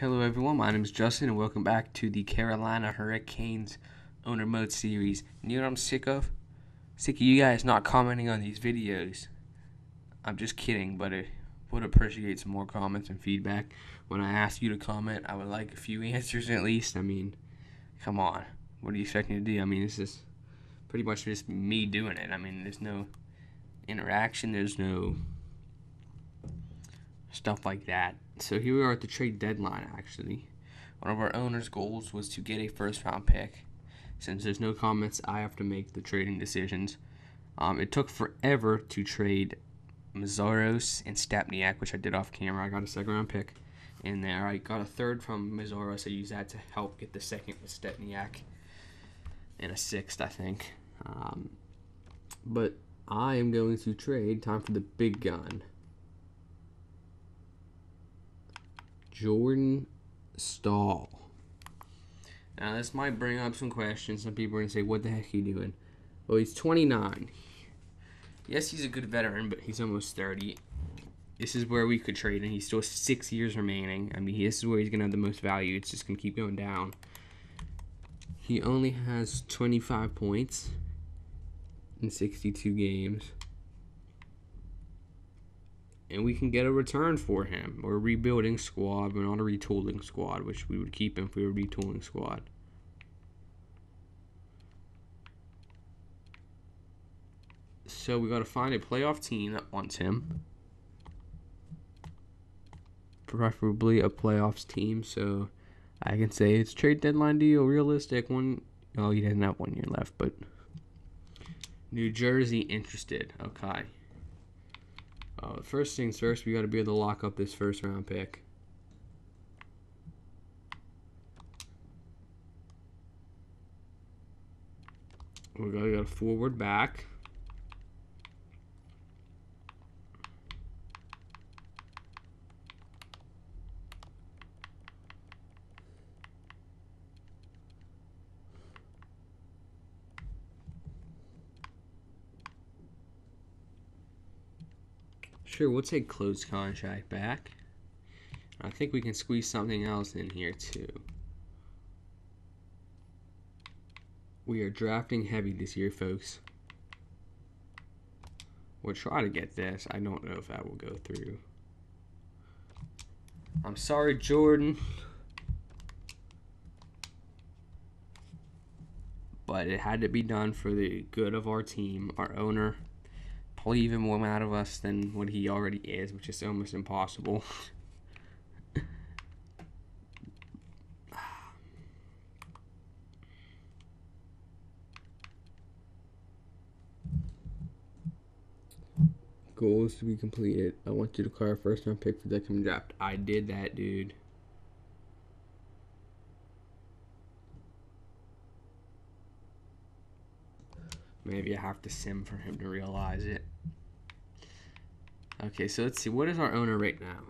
Hello everyone, my name is Justin and welcome back to the Carolina Hurricanes owner mode series. You know what I'm sick of? Sick of you guys not commenting on these videos. I'm just kidding, but I would appreciate some more comments and feedback. When I ask you to comment, I would like a few answers at least. I mean, come on. What are you expecting to do? I mean, this is pretty much just me doing it. I mean, there's no interaction, there's no stuff like that. So here we are at the trade deadline, actually. One of our owner's goals was to get a first round pick. Since there's no comments, I have to make the trading decisions. Um, it took forever to trade Meszaros and Stempniak, which I did off camera. I got a second round pick in there. I got a third from Meszaros. I used that to help get the second with Stempniak and a sixth, I think. Um, but I am going to trade. Time for the big gun. Jordan Staal. Now, this might bring up some questions. Some people are going to say, what the heck are you doing? Well, he's 29. Yes, he's a good veteran, but he's almost 30. This is where we could trade, and he's still six years remaining. I mean, this is where he's going to have the most value. It's just going to keep going down. He only has 25 points in 62 games and we can get a return for him. Or a rebuilding squad, but not a retooling squad, which we would keep him if we were retooling squad. So we got to find a playoff team that wants him. Preferably a playoffs team, so I can say it's trade deadline deal, realistic. One, oh, he doesn't have one year left, but New Jersey interested. Okay. Uh, first things first, we got to be able to lock up this first round pick. We got, we got a forward back. Sure, we'll take closed contract back. I think we can squeeze something else in here too. We are drafting heavy this year, folks. We'll try to get this. I don't know if that will go through. I'm sorry, Jordan. But it had to be done for the good of our team, our owner pull even more out of us than what he already is, which is almost impossible. Goals to be completed. I want you to acquire first round pick for the coming draft. I did that, dude. Maybe I have to sim for him to realize it. Okay, so let's see. What is our owner right now?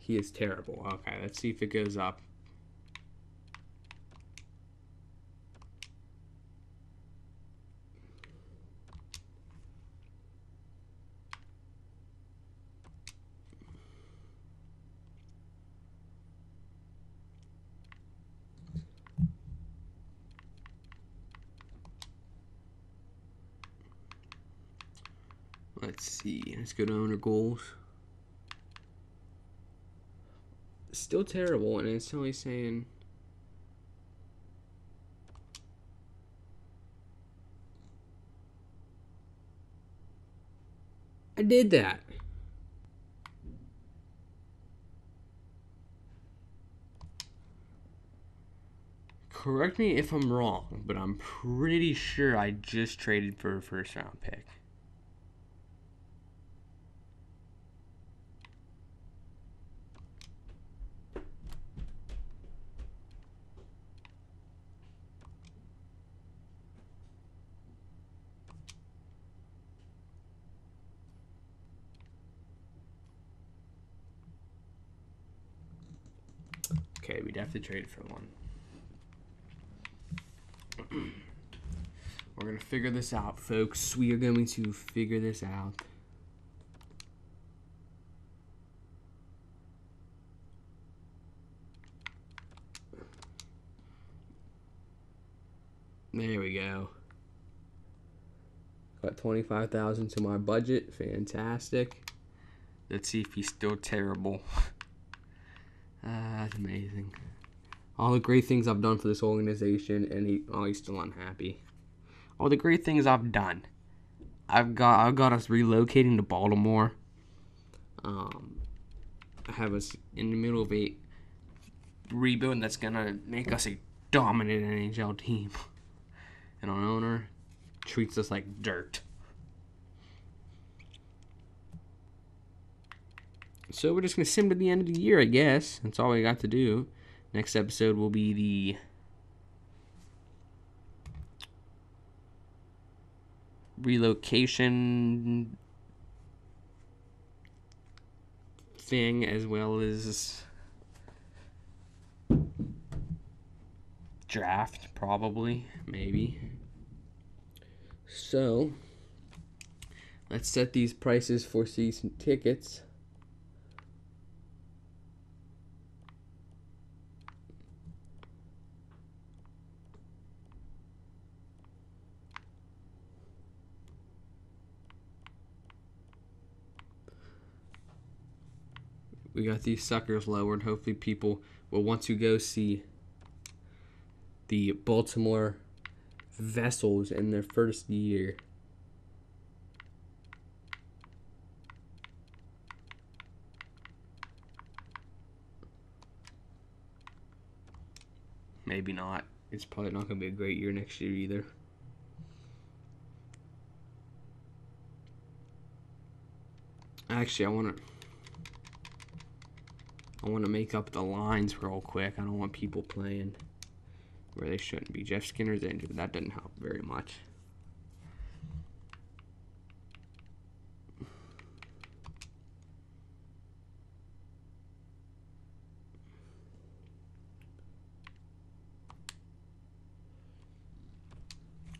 He is terrible. Okay, let's see if it goes up. Let's see. Let's go to owner goals. Still terrible, and it's only saying. I did that. Correct me if I'm wrong, but I'm pretty sure I just traded for a first round pick. okay. We'd have to trade for one. We're going to figure this out, folks. We are going to figure this out. There we go. Got 25,000 to my budget. Fantastic. Let's see if he's still terrible. amazing. All the great things I've done for this organization, and he, oh, he's still unhappy. All the great things I've done. I've got, I've got us relocating to Baltimore. Um, I have us in the middle of a rebuild that's gonna make us a dominant NHL team. And our owner treats us like dirt. So we're just gonna sim to the end of the year, I guess. That's all we got to do. Next episode will be the relocation thing as well as draft probably maybe so let's set these prices for season tickets we got these suckers lowered. And hopefully, people will want to go see the Baltimore Vessels in their first year. Maybe not. It's probably not going to be a great year next year either. Actually, I want to I want to make up the lines real quick. I don't want people playing where they shouldn't be. Jeff Skinner's injured, that doesn't help very much.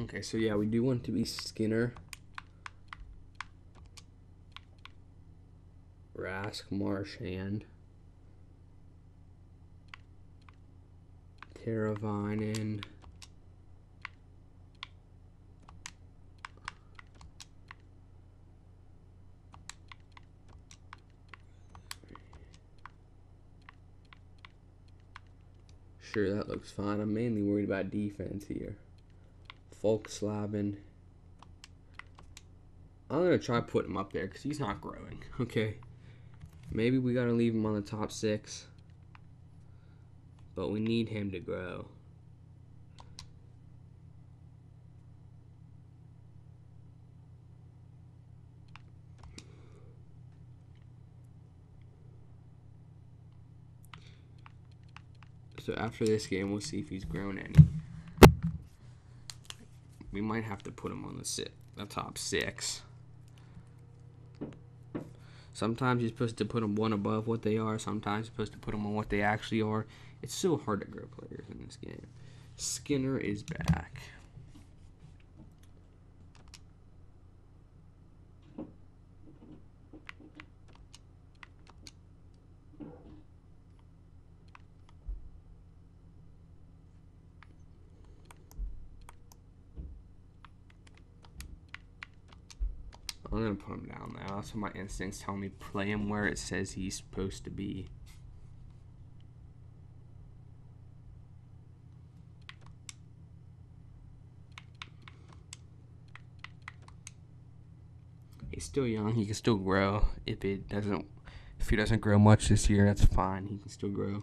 Okay, so yeah, we do want to be Skinner. Rask, Marchand. Teravainen. Sure, that looks fine. I'm mainly worried about defense here. Volkslaven. I'm going to try putting him up there because he's not growing. Okay. Maybe we got to leave him on the top six but we need him to grow. So after this game, we'll see if he's grown any. We might have to put him on the sit, the top six. Sometimes you're supposed to put them one above what they are. Sometimes you're supposed to put them on what they actually are. It's so hard to grow players in this game. Skinner is back. I'm gonna put him down there. That's what my instincts tell me. Play him where it says he's supposed to be. Still young. He can still grow. If it doesn't, if he doesn't grow much this year, that's fine. He can still grow.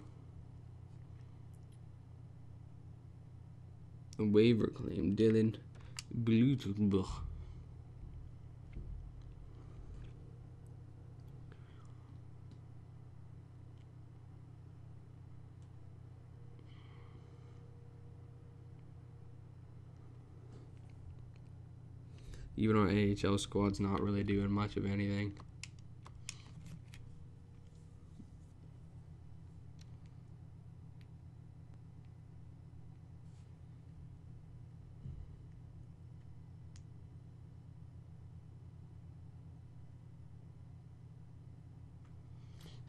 A waiver claim, Dylan Blujus. Even our AHL squad's not really doing much of anything.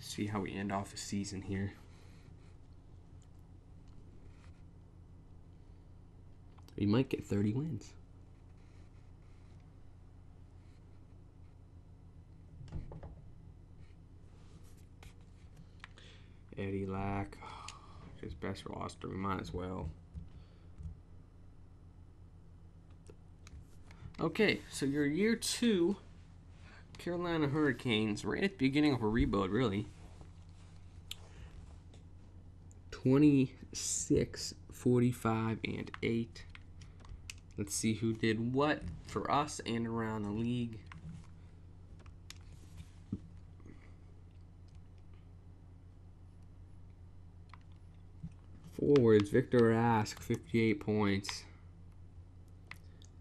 See how we end off the season here. He might get 30 wins. Eddie Lack, his best roster. We might as well. Okay, so your year two Carolina Hurricanes, right at the beginning of a rebuild, really. 26, 45, and 8. Let's see who did what for us and around the league. Forwards, Victor Rask, 58 points.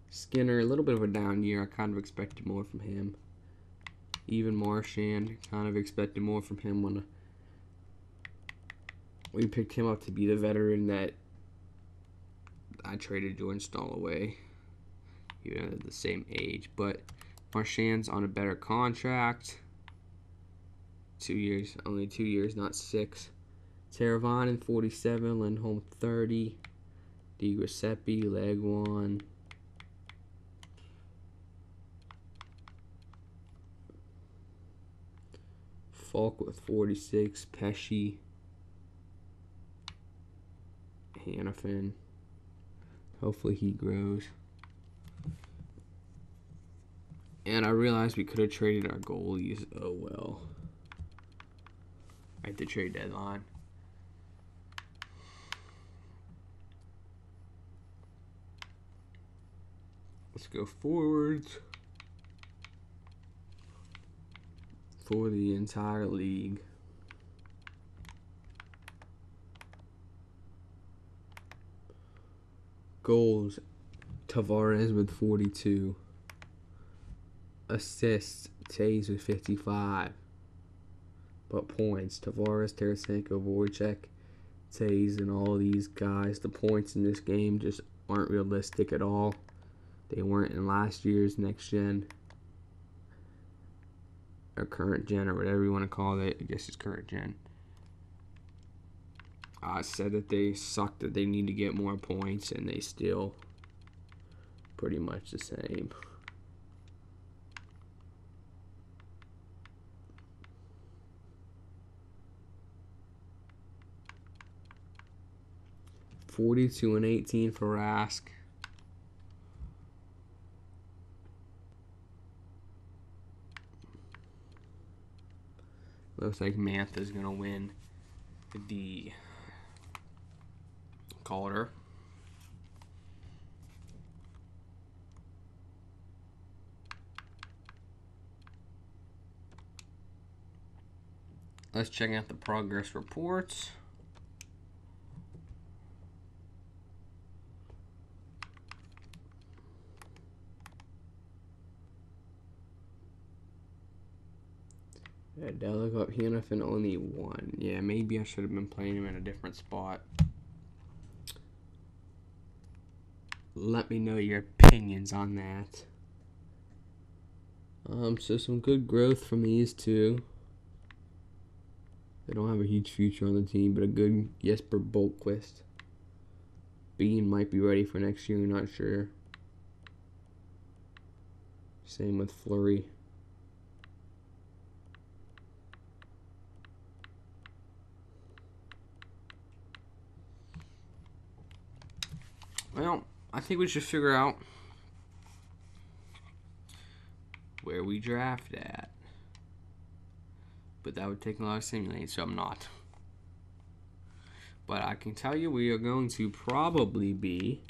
Skinner, a little bit of a down year. I kind of expected more from him. Even Marchand, kind of expected more from him when we picked him up to be the veteran that I traded Jordan Staal away. Even at the same age. But Marchand's on a better contract. Two years, only two years, not six. Teravainen 47, Lindholm 30, Di Giuseppe, leg one. Faulk with 46, Pesce, Hanifin. Hopefully he grows. And I realized we could have traded our goalies. Oh well. At the trade deadline. Let's go forwards. For the entire league. Goals Tavares with 42. Assists Toews with 55. But points Tavares, Tarasenko, Voracek, Toews, and all these guys. The points in this game just aren't realistic at all. They weren't in last year's next gen or current gen or whatever you want to call it. I guess it's current gen. I uh, said that they suck, that they need to get more points, and they still pretty much the same. Forty-two and eighteen for Rask. Looks like Mantha's gonna win the Calder. Let's check out the progress reports. Delicate Hanifin only one. Yeah, maybe I should have been playing him in a different spot. Let me know your opinions on that. Um, so some good growth from these two. They don't have a huge future on the team, but a good Jesper Boqvist. Bean might be ready for next year, not sure. Same with Fleury. Well, I think we should figure out where we draft at. But that would take a lot of simulating, so I'm not. But I can tell you we are going to probably be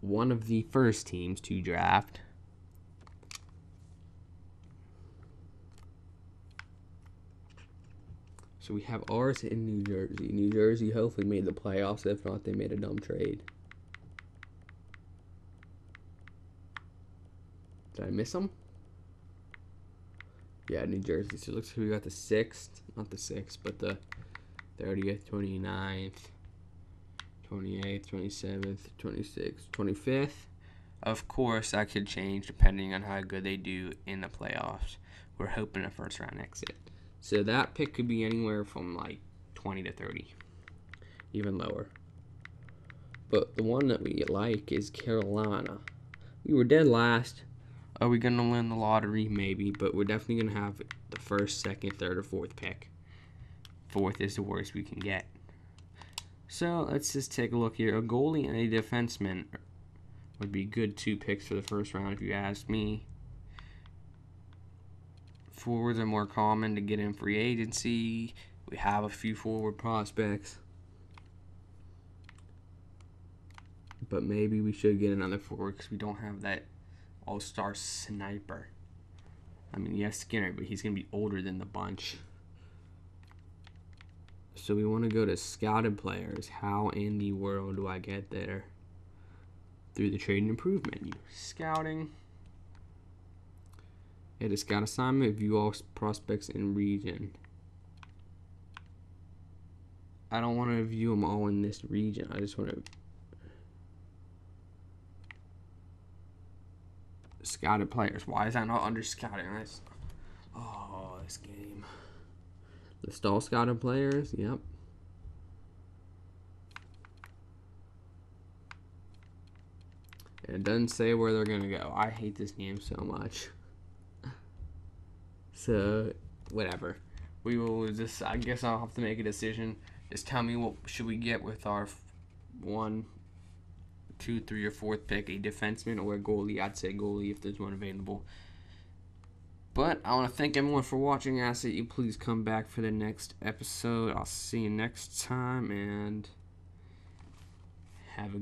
one of the first teams to draft. So we have ours in New Jersey. New Jersey hopefully made the playoffs. If not, they made a dumb trade. Did I miss them? Yeah, New Jersey. So it looks like we got the 6th. Not the 6th, but the 30th, 29th, 28th, 27th, 26th, 25th. Of course, that could change depending on how good they do in the playoffs. We're hoping a first round exit. So that pick could be anywhere from like 20 to 30, even lower. but the one that we like is Carolina. We were dead last. Are we gonna win the lottery? Maybe, but we're definitely gonna have the first, second, third, or fourth pick. Fourth is the worst we can get. So let's just take a look here. A goalie and a defenseman would be good two picks for the first round if you ask me. Forwards are more common to get in free agency. We have a few forward prospects. But maybe we should get another forward because we don't have that all star sniper. I mean, yes, Skinner, but he's going to be older than the bunch. So we want to go to scouted players. How in the world do I get there? Through the trade and improve menu. Scouting. It is scout assignment. View all prospects in region. I don't want to view them all in this region. I just want to scouted players. Why is that not under scouting? That's, oh, this game. List all scouted players. Yep. It doesn't say where they're gonna go. I hate this game so much. So, whatever. We will just. I guess I'll have to make a decision. Just tell me what should we get with our one, two, three, or fourth pick, a defenseman or a goalie. I'd say goalie if there's one available. But I want to thank everyone for watching. I ask that you please come back for the next episode. I'll see you next time and have a